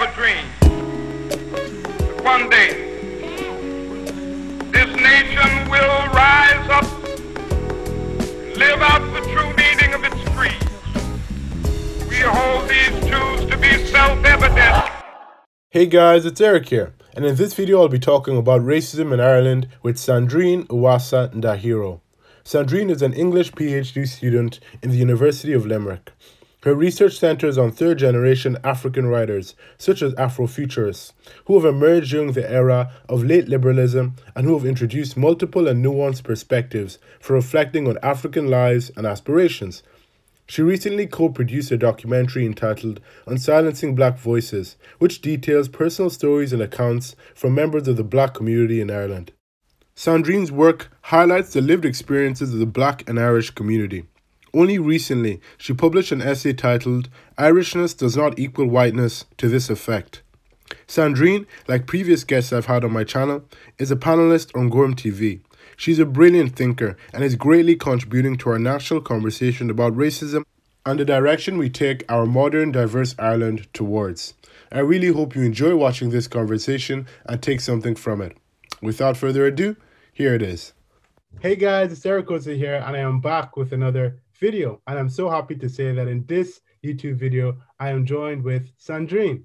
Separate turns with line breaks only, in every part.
ever dreamed that one day this nation will rise up live out the true meaning of its creed. We hold these truths to be self-evident.
Hey guys, it's Eric here, and in this video I'll be talking about racism in Ireland with Sandrine Uwasa Ndahiro. Sandrine is an English PhD student in the University of Limerick. Her research centers on third generation African writers, such as Afrofuturists, who have emerged during the era of late liberalism and who have introduced multiple and nuanced perspectives for reflecting on African lives and aspirations. She recently co produced a documentary entitled On Silencing Black Voices, which details personal stories and accounts from members of the black community in Ireland. Sandrine's work highlights the lived experiences of the black and Irish community. Only recently, she published an essay titled Irishness Does Not Equal Whiteness to this effect. Sandrine, like previous guests I've had on my channel, is a panelist on Gorm TV. She's a brilliant thinker and is greatly contributing to our national conversation about racism and the direction we take our modern, diverse Ireland towards. I really hope you enjoy watching this conversation and take something from it. Without further ado, here it is. Hey guys, it's Eric Osa here, and I am back with another video. And I'm so happy to say that in this YouTube video, I am joined with Sandrine.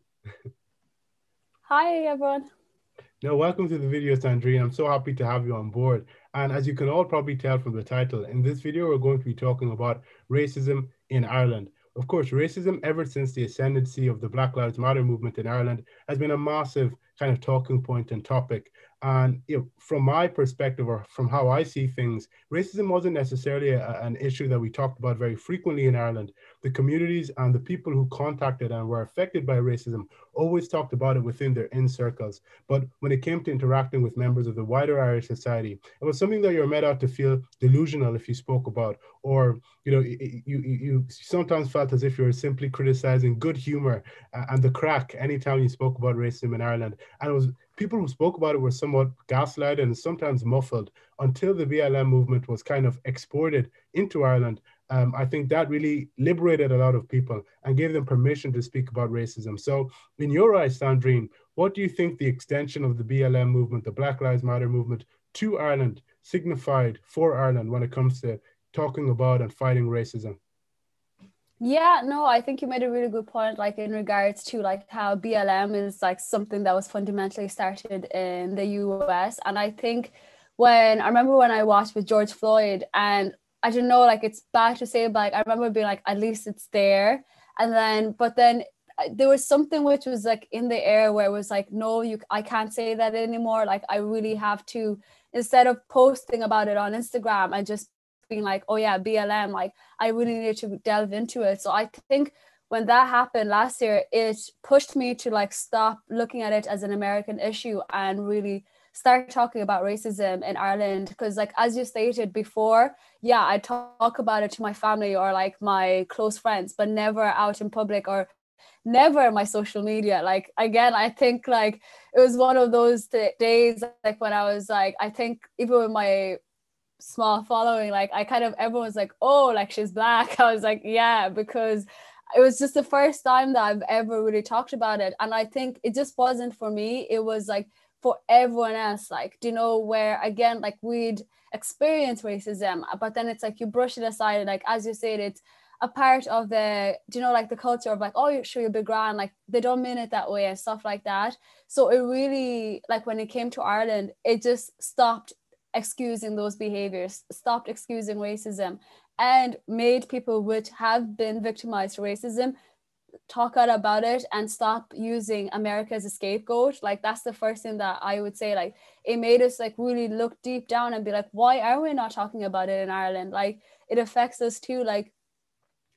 Hi, everyone.
Now, welcome to the video, Sandrine. I'm so happy to have you on board. And as you can all probably tell from the title, in this video, we're going to be talking about racism in Ireland. Of course, racism, ever since the ascendancy of the Black Lives Matter movement in Ireland, has been a massive kind of talking point and topic. And you know, from my perspective, or from how I see things, racism wasn't necessarily a, an issue that we talked about very frequently in Ireland. The communities and the people who contacted and were affected by racism always talked about it within their in circles. But when it came to interacting with members of the wider Irish society, it was something that you're made out to feel delusional if you spoke about, or you know, you you, you sometimes felt as if you were simply criticizing good humor uh, and the craic anytime you spoke about racism in Ireland. And it was people who spoke about it were somewhat gaslighted and sometimes muffled until the BLM movement was kind of exported into Ireland. Um, I think that really liberated a lot of people and gave them permission to speak about racism. So, in your eyes, Sandrine, what do you think the extension of the BLM movement, the Black Lives Matter movement to Ireland signified for Ireland when it comes to talking about and fighting racism?
Yeah, no, I think you made a really good point, like in regards to like how BLM is like something that was fundamentally started in the US. And I think when I remember when I watched with George Floyd, and I don't know, like it's bad to say, but like, I remember being like, at least it's there. And then, but then uh, there was something which was like in the air where it was like, no, you, I can't say that anymore. Like I really have to, instead of posting about it on Instagram, I just being like, oh yeah, BLM, like I really need to delve into it. So I think when that happened last year, it pushed me to like stop looking at it as an American issue and really start talking about racism in Ireland. Because like as you stated before, yeah, I talk about it to my family or like my close friends, but never out in public or never my social media like again i think like it was one of those t- days like when i was like i think even with my small following like i kind of everyone's like oh like she's black. I was like yeah because it was just the first time that i've ever really talked about it. And i think it just wasn't for me. It was like for everyone else. Like do you know where again like we'd experience racism but then it's like you brush it aside and like as you said it's a part of the do you know like the culture of like oh you're sure you're big grand like they don't mean it that way and stuff like that. So it really like when it came to ireland it just stopped excusing those behaviors, stopped excusing racism, and made people which have been victimized to racism talk out about it and stop using America as a scapegoat. Like that's the first thing that I would say. Like it made us like really look deep down and be like, why are we not talking about it in Ireland? Like it affects us too. Like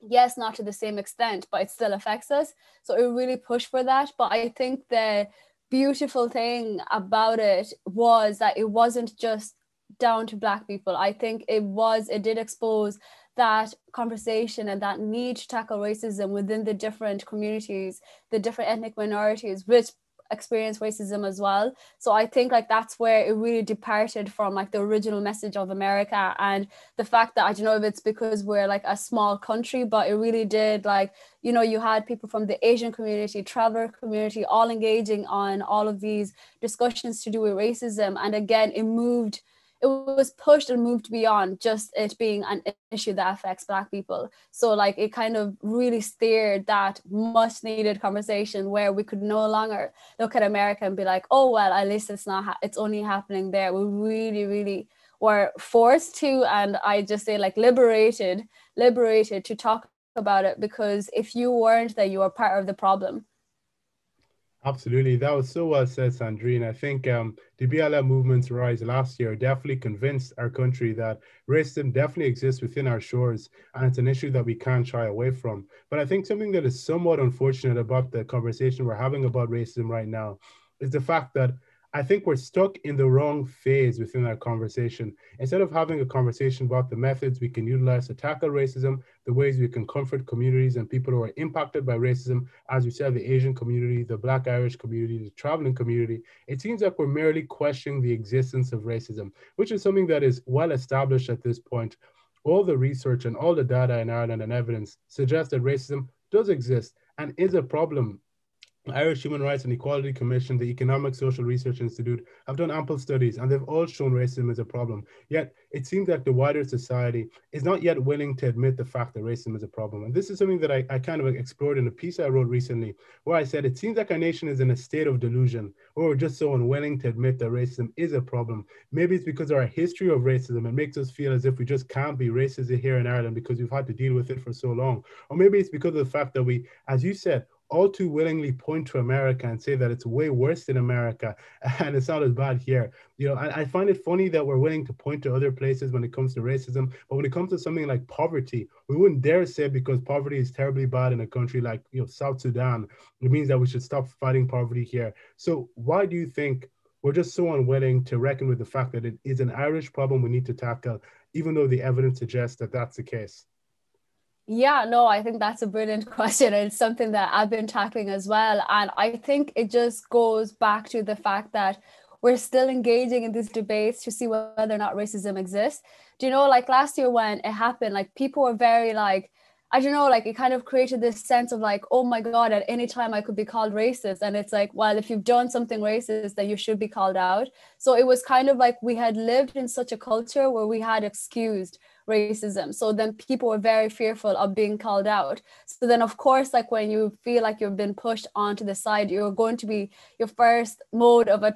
yes, not to the same extent, but it still affects us. So it really pushed for that. But I think the beautiful thing about it was that it wasn't just down to black people. I think it was it did expose that conversation and that need to tackle racism within the different communities the different ethnic minorities which experience racism as well. So i think like that's where it really departed from like the original message of america and the fact that i don't know if it's because we're like a small country but it really did like you know you had people from the asian community traveler community all engaging on all of these discussions to do with racism. And again it moved it was pushed and moved beyond just it being an issue that affects black people. So like it kind of really steered that much needed conversation where we could no longer look at america and be like oh well at least it's not ha- it's only happening there. We really really were forced to and i just say like liberated liberated to talk about it because if you weren't there you were part of the problem
Absolutely. That was so well said, Sandrine. I think um, the BLM movement's rise last year definitely convinced our country that racism definitely exists within our shores and it's an issue that we can't shy away from. But I think something that is somewhat unfortunate about the conversation we're having about racism right now is the fact that I think we're stuck in the wrong phase within that conversation. Instead of having a conversation about the methods we can utilize to tackle racism, the ways we can comfort communities and people who are impacted by racism, as we said, the Asian community, the Black Irish community, the traveling community, it seems like we're merely questioning the existence of racism, which is something that is well established at this point. All the research and all the data in Ireland and evidence suggests that racism does exist and is a problem Irish Human Rights and Equality Commission, the Economic Social Research Institute have done ample studies and they've all shown racism is a problem. Yet it seems like the wider society is not yet willing to admit the fact that racism is a problem. And this is something that I, I kind of explored in a piece I wrote recently, where I said it seems like our nation is in a state of delusion, or we're just so unwilling to admit that racism is a problem. Maybe it's because of our history of racism. It makes us feel as if we just can't be racist here in Ireland because we've had to deal with it for so long. Or maybe it's because of the fact that we, as you said, all too willingly point to America and say that it's way worse in America and it's not as bad here. You know, I, I, find it funny that we're willing to point to other places when it comes to racism, but when it comes to something like poverty, we wouldn't dare say because poverty is terribly bad in a country like you know South Sudan, it means that we should stop fighting poverty here. So why do you think we're just so unwilling to reckon with the fact that it is an Irish problem we need to tackle, even though the evidence suggests that that's the case?
Yeah, no, I think that's a brilliant question. It's something that I've been tackling as well. And I think it just goes back to the fact that we're still engaging in these debates to see whether or not racism exists. Do you know, like last year when it happened, like people were very like, I don't know, like it kind of created this sense of like, oh my God, at any time I could be called racist. And it's like, well, if you've done something racist, then you should be called out. So it was kind of like we had lived in such a culture where we had excused racism so then people were very fearful of being called out so then of course like when you feel like you've been pushed onto the side you're going to be your first mode of a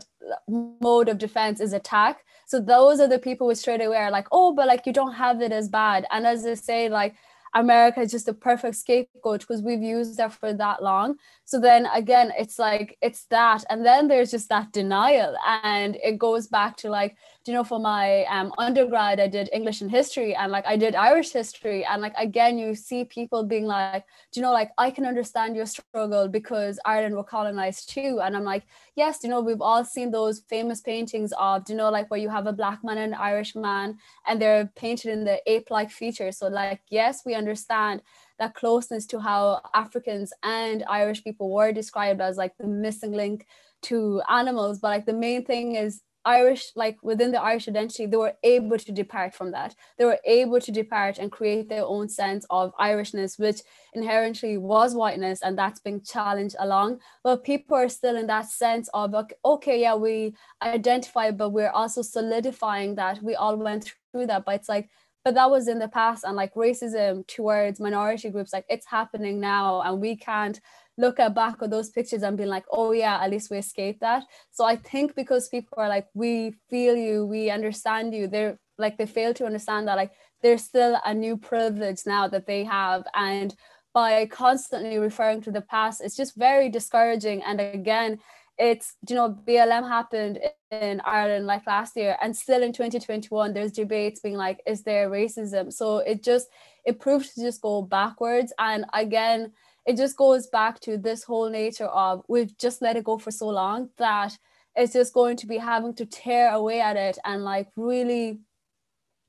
mode of defense is attack so those are the people who straight away are like oh but like you don't have it as bad and as they say like America is just a perfect scapegoat because we've used that for that long. So then again, it's like it's that, and then there's just that denial, and it goes back to like you know, for my um, undergrad, I did English and history and like I did Irish history. And like, again, you see people being like, do you know, like, I can understand your struggle because Ireland were colonized too. And I'm like, yes, you know, we've all seen those famous paintings of, do you know, like where you have a black man and an Irish man and they're painted in the ape like features. So, like, yes, we understand that closeness to how Africans and Irish people were described as like the missing link to animals. But like, the main thing is, Irish, like within the Irish identity, they were able to depart from that. They were able to depart and create their own sense of Irishness, which inherently was whiteness, and that's being challenged along. But people are still in that sense of, okay, yeah, we identify, but we're also solidifying that we all went through that. But it's like, but that was in the past, and like racism towards minority groups, like it's happening now, and we can't look at back at those pictures and be like, oh yeah, at least we escaped that. So I think because people are like, we feel you, we understand you, they're like they fail to understand that like there's still a new privilege now that they have. And by constantly referring to the past, it's just very discouraging. And again, it's you know BLM happened in Ireland like last year and still in 2021 there's debates being like is there racism so it just it proves to just go backwards and again it just goes back to this whole nature of we've just let it go for so long that it's just going to be having to tear away at it and like really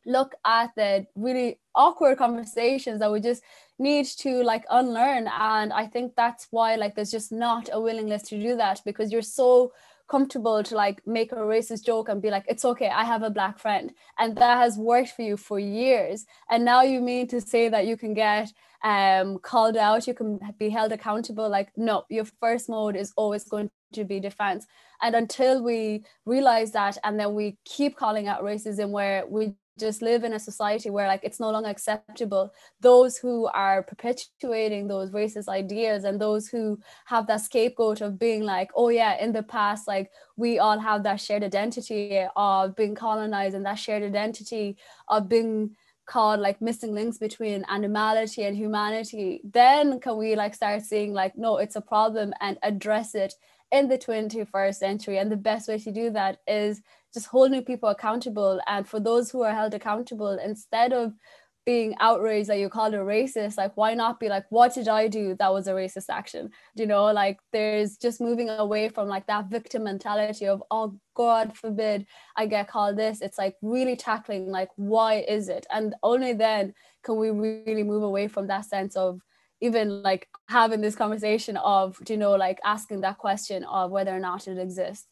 look at the really awkward conversations that we just need to like unlearn. And i think that's why like there's just not a willingness to do that because you're so comfortable to like make a racist joke and be like it's okay i have a black friend and that has worked for you for years. And now you mean to say that you can get um called out you can be held accountable like no your first mode is always going to be defense. And until we realize that and then we keep calling out racism where we just live in a society where like it's no longer acceptable. Those who are perpetuating those racist ideas and those who have that scapegoat of being like oh yeah in the past like we all have that shared identity of being colonized and that shared identity of being called like missing links between animality and humanity then can we like start seeing like no it's a problem and address it in the 21st century. And the best way to do that is just holding people accountable. And for those who are held accountable instead of being outraged that you called a racist like why not be like what did i do that was a racist action? You know like there's just moving away from like that victim mentality of oh god forbid i get called this. It's like really tackling like why is it? And only then can we really move away from that sense of even like having this conversation of you know like asking that question of whether or not it exists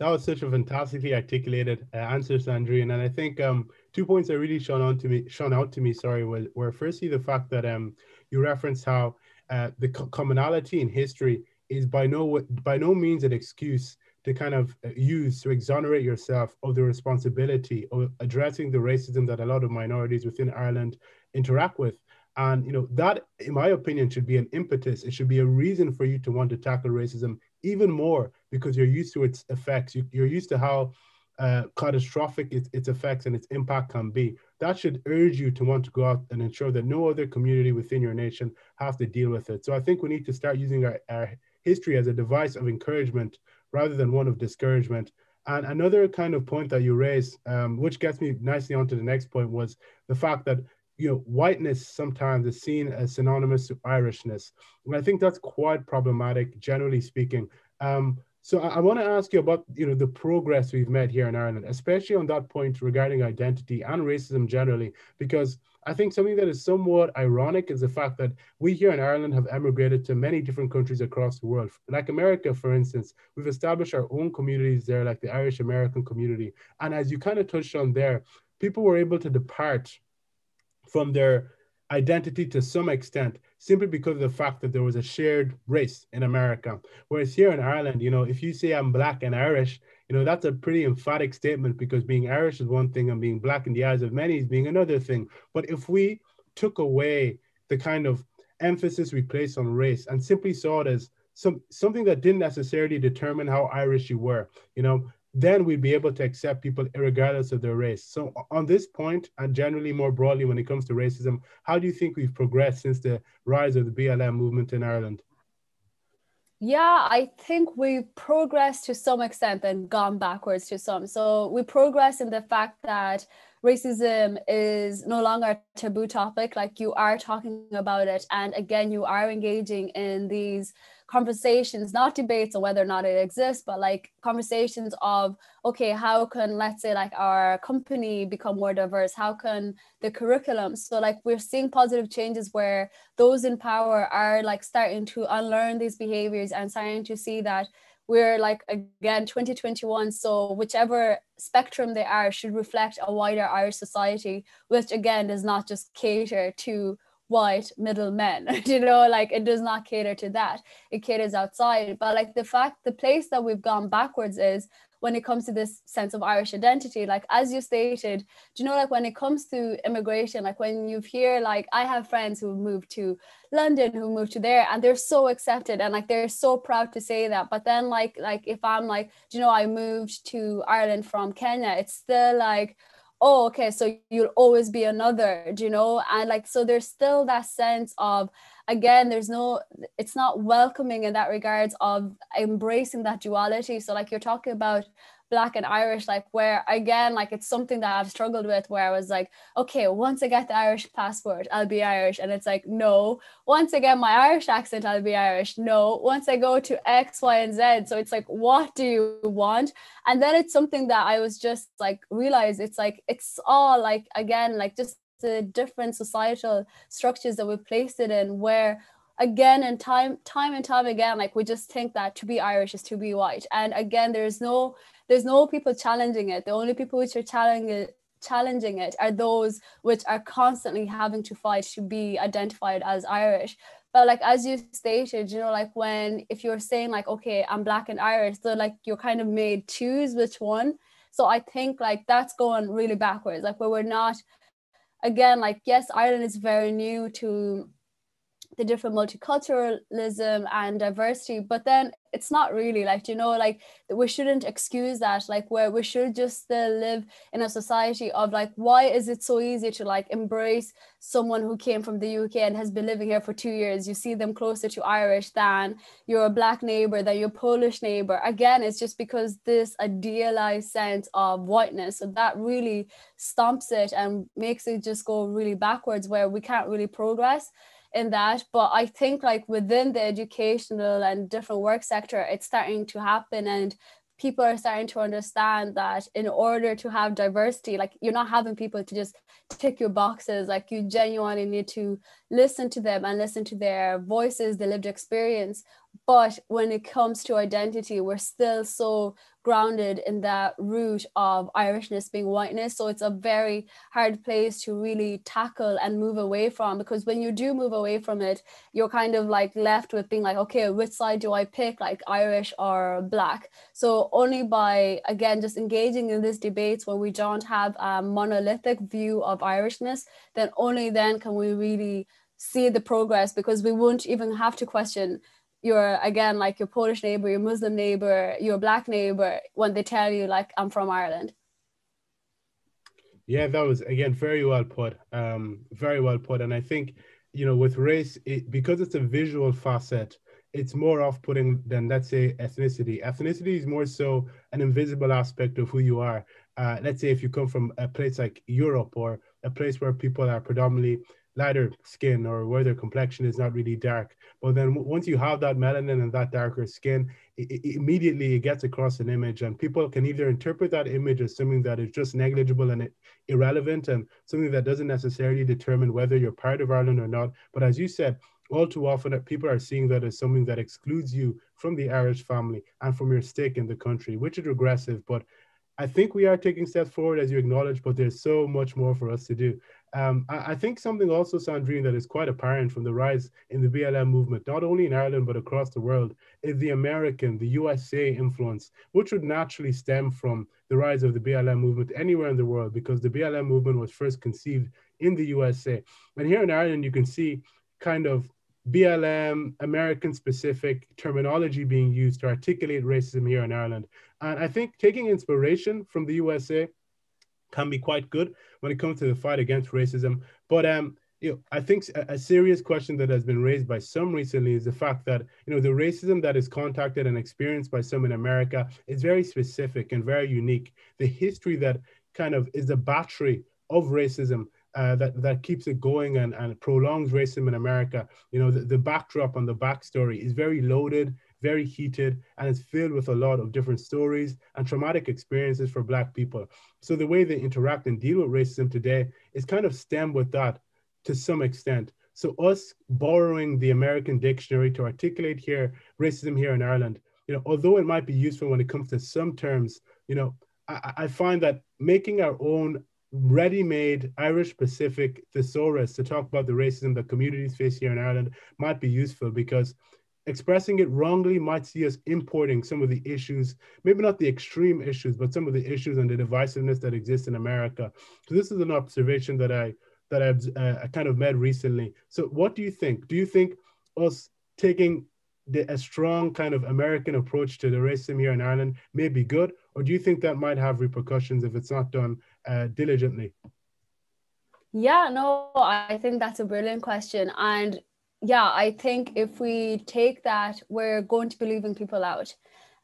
that was such a fantastically articulated uh, answer, Sandrine. And I think um, two points that really shone on to me, shone out to me, sorry, was, were firstly the fact that um, you referenced how uh, the co- commonality in history is by no by no means an excuse to kind of uh, use to exonerate yourself of the responsibility of addressing the racism that a lot of minorities within Ireland interact with. And you know that, in my opinion, should be an impetus. It should be a reason for you to want to tackle racism even more because you're used to its effects. You, are used to how uh, catastrophic its, its effects and its impact can be. That should urge you to want to go out and ensure that no other community within your nation have to deal with it. So I think we need to start using our, our history as a device of encouragement rather than one of discouragement. And another kind of point that you raised, um, which gets me nicely onto the next point, was the fact that you know whiteness sometimes is seen as synonymous to Irishness, and I think that's quite problematic, generally speaking. Um, so I, I want to ask you about you know the progress we've made here in Ireland, especially on that point regarding identity and racism generally, because I think something that is somewhat ironic is the fact that we here in Ireland have emigrated to many different countries across the world. Like America, for instance, we've established our own communities there, like the Irish American community. And as you kind of touched on there, people were able to depart from their identity to some extent simply because of the fact that there was a shared race in America. Whereas here in Ireland, you know, if you say I'm black and Irish, you know, that's a pretty emphatic statement because being Irish is one thing and being black in the eyes of many is being another thing. But if we took away the kind of emphasis we place on race and simply saw it as some something that didn't necessarily determine how Irish you were, you know, then we'd be able to accept people regardless of their race. So on this point, and generally more broadly when it comes to racism, how do you think we've progressed since the rise of the BLM movement in Ireland?
Yeah, I think we've progressed to some extent and gone backwards to some. So we progress in the fact that racism is no longer a taboo topic. Like you are talking about it. And again, you are engaging in these conversations, not debates on whether or not it exists, but like conversations of, okay, how can, let's say, like our company become more diverse? How can the curriculum? So, like, we're seeing positive changes where those in power are like starting to unlearn these behaviors and starting to see that we're like again 2021 so whichever spectrum they are should reflect a wider irish society which again does not just cater to white middle men you know like it does not cater to that. It caters outside. But like the fact the place that we've gone backwards is when it comes to this sense of irish identity like as you stated do you know like when it comes to immigration like when you hear like i have friends who moved to london who moved to there and they're so accepted and like they're so proud to say that. But then like like if i'm like do you know i moved to ireland from kenya it's still like oh okay so you'll always be another do you know? And like so there's still that sense of again there's no it's not welcoming in that regards of embracing that duality. So like you're talking about black and irish like where again like it's something that i've struggled with where i was like okay once i get the irish passport i'll be irish. And it's like no. Once i get my irish accent i'll be irish. No. Once i go to x y and z so it's like what do you want? And then it's something that i was just like realize it's like it's all like again like just the different societal structures that we placed it in where again and time time and time again like we just think that to be irish is to be white. And again there's no there's no people challenging it. The only people which are challenging it challenging it are those which are constantly having to fight to be identified as irish. But like as you stated you know like when if you're saying like okay i'm black and irish so like you're kind of made choose which one. So i think like that's going really backwards. Like where we're not again like yes ireland is very new to the different multiculturalism and diversity but then it's not really like you know like we shouldn't excuse that like where we should just still live in a society of like why is it so easy to like embrace someone who came from the UK and has been living here for 2 years? You see them closer to Irish than your black neighbor than your Polish neighbor. Again it's just because this idealized sense of whiteness so that really stomps it and makes it just go really backwards where we can't really progress in that but i think like within the educational and different work sector it's starting to happen and people are starting to understand that in order to have diversity like you're not having people to just tick your boxes. Like you genuinely need to listen to them and listen to their voices the lived experience. But when it comes to identity we're still so grounded in that root of Irishness being whiteness. So it's a very hard place to really tackle and move away from because when you do move away from it, you're kind of like left with being like, okay, which side do I pick, like Irish or Black? So only by, again, just engaging in these debates where we don't have a monolithic view of Irishness, then only then can we really see the progress because we won't even have to question your again like your Polish neighbor, your Muslim neighbor, your black neighbor when they tell you like I'm from Ireland.
Yeah, that was again very well put. Um, very well put. And I think, you know, with race, it, because it's a visual facet, it's more off-putting than let's say ethnicity. Ethnicity is more so an invisible aspect of who you are. Uh, let's say if you come from a place like Europe or a place where people are predominantly lighter skin or where their complexion is not really dark. But then once you have that melanin and that darker skin, it, it, immediately it gets across an image, and people can either interpret that image as something that is just negligible and irrelevant, and something that doesn't necessarily determine whether you're part of Ireland or not. But as you said, all too often uh, people are seeing that as something that excludes you from the Irish family and from your stake in the country, which is regressive. But I think we are taking steps forward, as you acknowledge, but there's so much more for us to do. Um, I, I, think something also, Sandrine, that is quite apparent from the rise in the BLM movement, not only in Ireland, but across the world, is the American, the USA influence, which would naturally stem from the rise of the BLM movement anywhere in the world, because the BLM movement was first conceived in the USA. And here in Ireland, you can see kind of BLM, American specific terminology being used to articulate racism here in Ireland. And I think taking inspiration from the USA can be quite good when it comes to the fight against racism. But um, you know, I think a, serious question that has been raised by some recently is the fact that you know the racism that is contacted and experienced by some in America is very specific and very unique. The history that kind of is the battery of racism uh, that that keeps it going and, and prolongs racism in America. You know, the, the backdrop and the backstory is very loaded, very heated, and it's filled with a lot of different stories and traumatic experiences for Black people. So the way they interact and deal with racism today is kind of stemmed with that to some extent. So us borrowing the American dictionary to articulate here racism here in Ireland, you know, although it might be useful when it comes to some terms, you know, I, I find that making our own ready-made Irish Pacific thesaurus to talk about the racism that communities face here in Ireland might be useful because expressing it wrongly might see us importing some of the issues, maybe not the extreme issues, but some of the issues and the divisiveness that exists in America. So this is an observation that I that I've uh, kind of made recently. So what do you think? Do you think us taking the, a strong kind of American approach to the racism here in Ireland may be good, or do you think that might have repercussions if it's not done uh, diligently?
Yeah, no, I think that's a brilliant question. And yeah, I think if we take that, we're going to be leaving people out.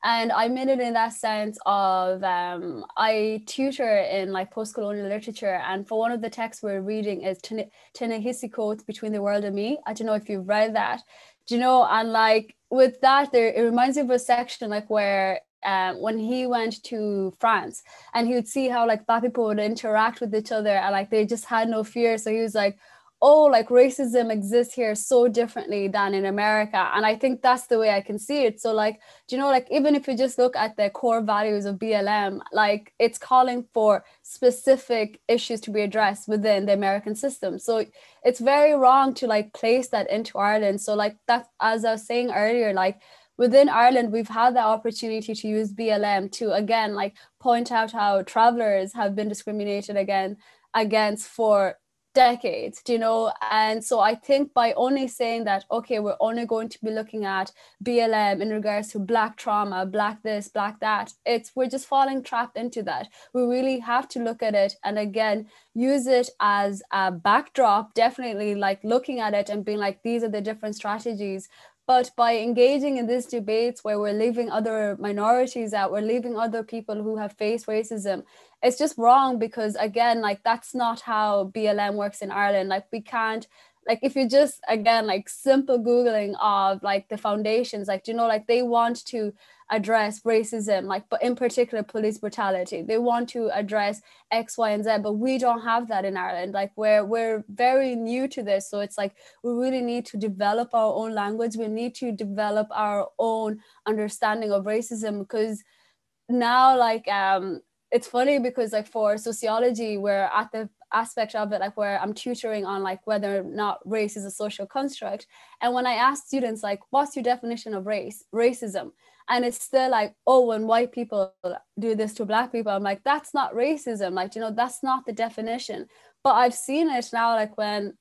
And I mean it in that sense of um, I tutor in like post-colonial literature, and for one of the texts we're reading is Ta-Nehisi Between the World and Me. I don't know if you've read that. Do you know? And like with that, there it reminds me of a section like where um, when he went to France and he would see how like black people would interact with each other and like they just had no fear. So he was like, oh, like racism exists here so differently than in America. And I think that's the way I can see it. So, like, do you know, like, even if you just look at the core values of BLM, like, it's calling for specific issues to be addressed within the American system. So, it's very wrong to like place that into Ireland. So, like, that, as I was saying earlier, like, within Ireland, we've had the opportunity to use BLM to again like point out how travelers have been discriminated again against for decades you know? And so i think by only saying that okay we're only going to be looking at blm in regards to black trauma black this black that it's we're just falling trapped into that. We really have to look at it and again use it as a backdrop definitely like looking at it and being like these are the different strategies but by engaging in these debates where we're leaving other minorities out, we're leaving other people who have faced racism, it's just wrong because, again, like that's not how BLM works in Ireland. Like, we can't like if you just again like simple googling of like the foundations like you know like they want to address racism like but in particular police brutality. They want to address x y and z but we don't have that in ireland. Like we're we're very new to this so it's like we really need to develop our own language. We need to develop our own understanding of racism because now like um it's funny because like for sociology we're at the aspect of it like where i'm tutoring on like whether or not race is a social construct and when i ask students like what's your definition of race? Racism. And it's still like oh when white people do this to black people i'm like that's not racism. Like you know that's not the definition. But i've seen it now like when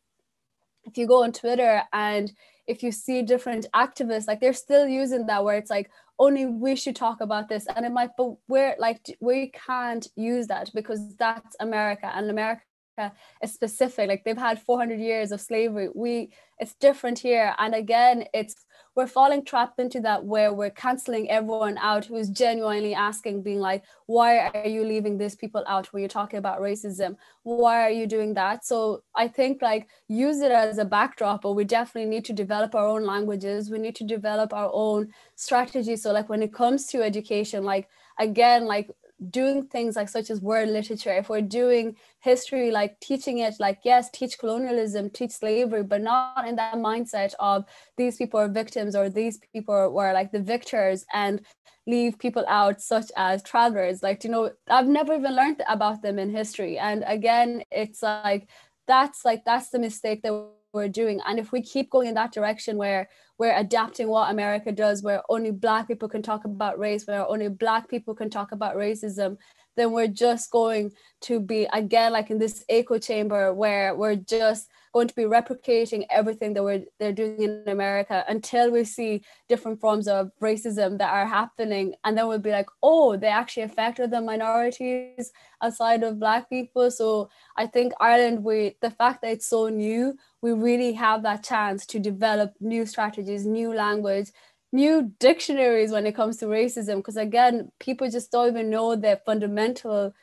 if you go on twitter and if you see different activists like they're still using that where it's like only we should talk about this. And it might but we're like we can't use that because that's america. And america is specific like they've had 400 years of slavery. We it's different here. And again it's we're falling trapped into that where we're canceling everyone out who's genuinely asking being like why are you leaving these people out when you're talking about racism? Why are you doing that? So i think like use it as a backdrop but we definitely need to develop our own languages. We need to develop our own strategies so like when it comes to education like again like doing things like such as word literature if we're doing history like teaching it like yes teach colonialism teach slavery but not in that mindset of these people are victims or these people were like the victors and leave people out such as travelers. Like you know i've never even learned about them in history. And again it's like that's like that's the mistake that we're doing. And if we keep going in that direction where we're adapting what America does, where only Black people can talk about race, where only Black people can talk about racism, then we're just going to be, again, like in this echo chamber where we're just going to be replicating everything that we're they're doing in America until we see different forms of racism that are happening. And then we'll be like, oh, they actually affect other minorities outside of Black people. So I think Ireland, we the fact that it's so new, we really have that chance to develop new strategies, new language, new dictionaries when it comes to racism. Because again, people just don't even know the fundamental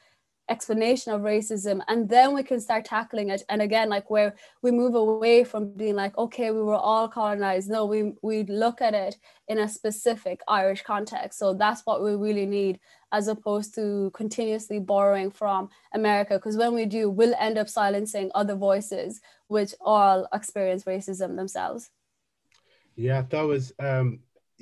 explanation of racism and then we can start tackling it. And again like where we move away from being like okay we were all colonized. No we we look at it in a specific irish context. So that's what we really need as opposed to continuously borrowing from america. Because when we do we'll end up silencing other voices which all experience racism themselves.
Yeah that was um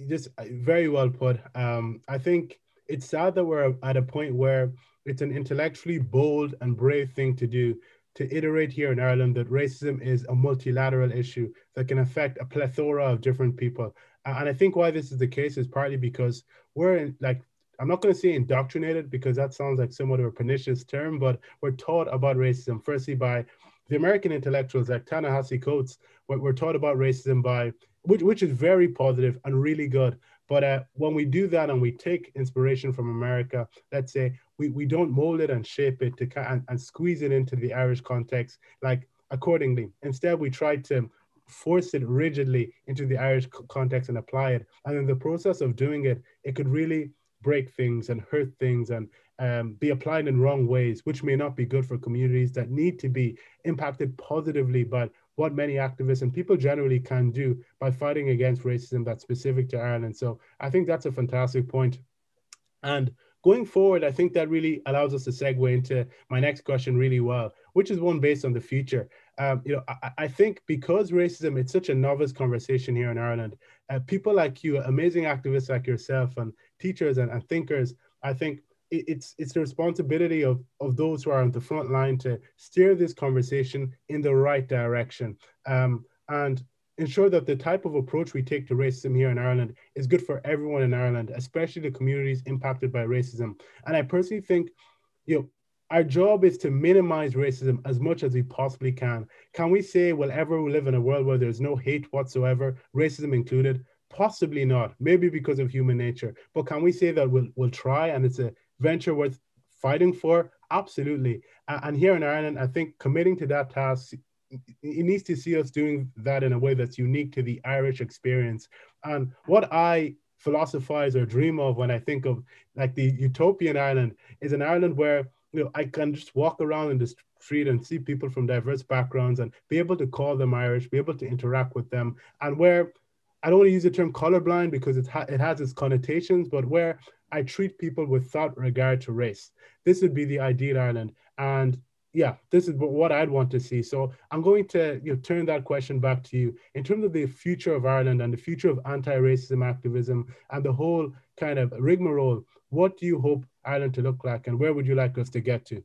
just very well put. Um i think it's sad that we're at a point where it's an intellectually bold and brave thing to do to iterate here in Ireland that racism is a multilateral issue that can affect a plethora of different people. And I think why this is the case is partly because we're in, like, I'm not going to say indoctrinated because that sounds like somewhat of a pernicious term, but we're taught about racism, firstly by the American intellectuals like Ta-Nehisi Coates, we're taught about racism by, which, which is very positive and really good. But uh, when we do that and we take inspiration from America, let's say we, we don't mold it and shape it to and, and squeeze it into the Irish context like accordingly. Instead, we try to force it rigidly into the Irish context and apply it. And in the process of doing it, it could really break things and hurt things and um, be applied in wrong ways, which may not be good for communities that need to be impacted positively by what many activists and people generally can do by fighting against racism that's specific to Ireland. So I think that's a fantastic point. And going forward, I think that really allows us to segue into my next question really well, which is one based on the future. Um, you know, I, I, think because racism, it's such a novice conversation here in Ireland. Uh, people like you, amazing activists like yourself, and teachers and, and thinkers, I think it, it's it's the responsibility of of those who are on the front line to steer this conversation in the right direction. Um, and ensure that the type of approach we take to racism here in Ireland is good for everyone in Ireland, especially the communities impacted by racism. And I personally think, you know, our job is to minimize racism as much as we possibly can. Can we say we'll ever live in a world where there's no hate whatsoever, racism included? Possibly not, maybe because of human nature. But can we say that we'll, we'll try and it's a venture worth fighting for? Absolutely. And here in Ireland, I think committing to that task it needs to see us doing that in a way that's unique to the Irish experience. And what I philosophize or dream of when I think of like the utopian Ireland is an Ireland where you know I can just walk around in the street and see people from diverse backgrounds and be able to call them Irish, be able to interact with them, and where I don't want to use the term colorblind because it, ha- it has its connotations, but where I treat people without regard to race. This would be the ideal Ireland. And yeah, this is what I'd want to see. So I'm going to you know, turn that question back to you in terms of the future of Ireland and the future of anti-racism activism and the whole kind of rigmarole. What do you hope Ireland to look like, and where would you like us to get to?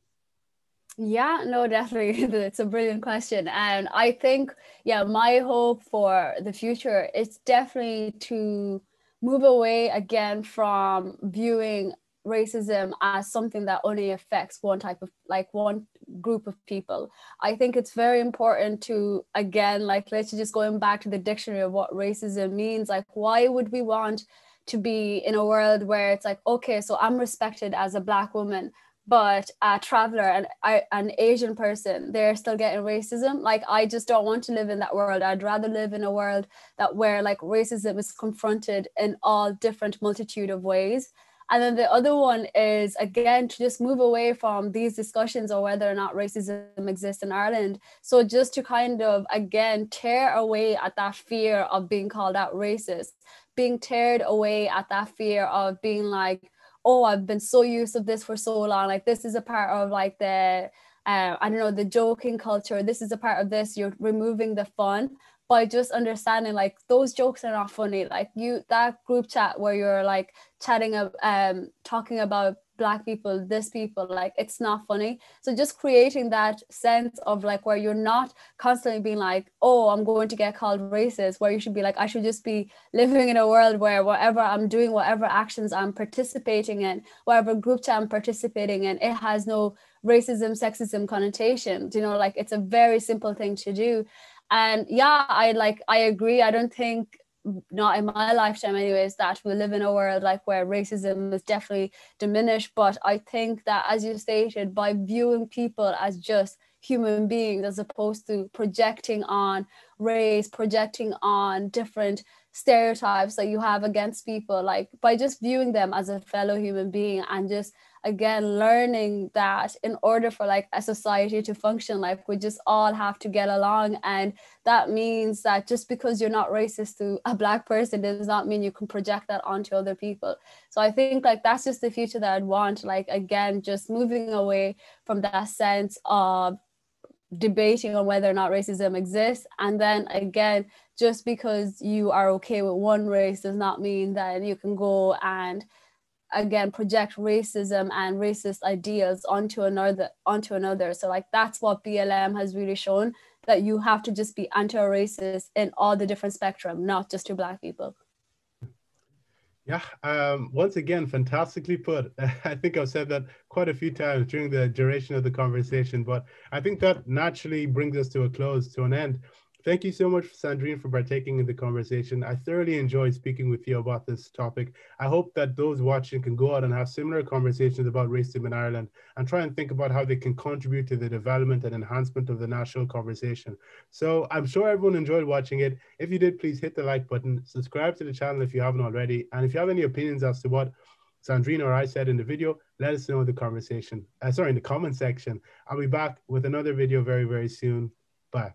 Yeah, no, definitely. It's a brilliant question. And I think, yeah, my hope for the future is definitely to move away again from viewing racism as something that only affects one type of like one group of people. I think it's very important to again like let's just going back to the dictionary of what racism means. Like why would we want to be in a world where it's like okay so i'm respected as a black woman but a traveler and an asian person they're still getting racism? Like i just don't want to live in that world. I'd rather live in a world that where like racism is confronted in all different multitude of ways and then the other one is again to just move away from these discussions or whether or not racism exists in Ireland. So just to kind of again tear away at that fear of being called out racist, being teared away at that fear of being like, oh, I've been so used of this for so long. Like this is a part of like the uh, I don't know, the joking culture. This is a part of this. You're removing the fun by just understanding like those jokes are not funny. Like you that group chat where you're like chatting up um talking about black people this people like it's not funny. So just creating that sense of like where you're not constantly being like oh i'm going to get called racist where you should be like i should just be living in a world where whatever i'm doing whatever actions i'm participating in whatever group chat i'm participating in it has no racism sexism connotation. You know like it's a very simple thing to do and yeah i like i agree. I don't think not in my lifetime anyways that we live in a world like where racism is definitely diminished. But i think that as you stated by viewing people as just human beings as opposed to projecting on race projecting on different stereotypes that you have against people like by just viewing them as a fellow human being and just again learning that in order for like a society to function like we just all have to get along. And that means that just because you're not racist to a black person does not mean you can project that onto other people. So i think like that's just the future that i'd want like again just moving away from that sense of debating on whether or not racism exists. And then again just because you are okay with one race does not mean that you can go and again project racism and racist ideas onto another onto another. So like that's what blm has really shown that you have to just be anti-racist in all the different spectrum not just to black people.
Yeah um, once again fantastically put. I think i've said that quite a few times during the duration of the conversation but i think that naturally brings us to a close to an end Thank you so much, Sandrine, for partaking in the conversation. I thoroughly enjoyed speaking with you about this topic. I hope that those watching can go out and have similar conversations about racism in Ireland and try and think about how they can contribute to the development and enhancement of the national conversation. So I'm sure everyone enjoyed watching it. If you did, please hit the like button, subscribe to the channel if you haven't already. And if you have any opinions as to what Sandrine or I said in the video, let us know in the conversation. Uh, sorry, in the comment section. I'll be back with another video very, very soon. Bye.